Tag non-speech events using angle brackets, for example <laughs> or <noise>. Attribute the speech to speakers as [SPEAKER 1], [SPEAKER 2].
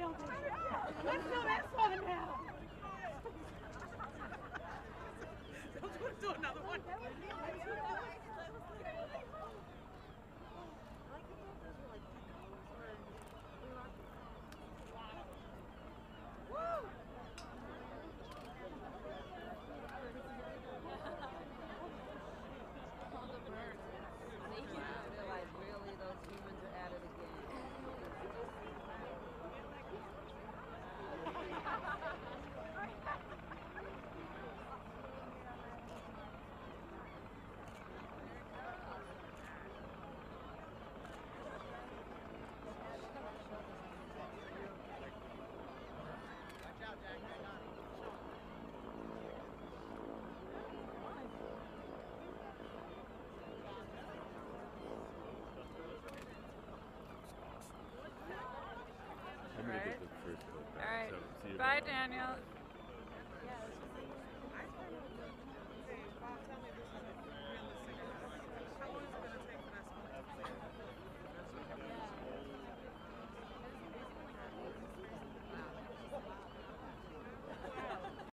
[SPEAKER 1] building. Let's do this one now.
[SPEAKER 2] Don't want to do another one? <laughs>
[SPEAKER 3] first. All right. So, Bye, Daniel.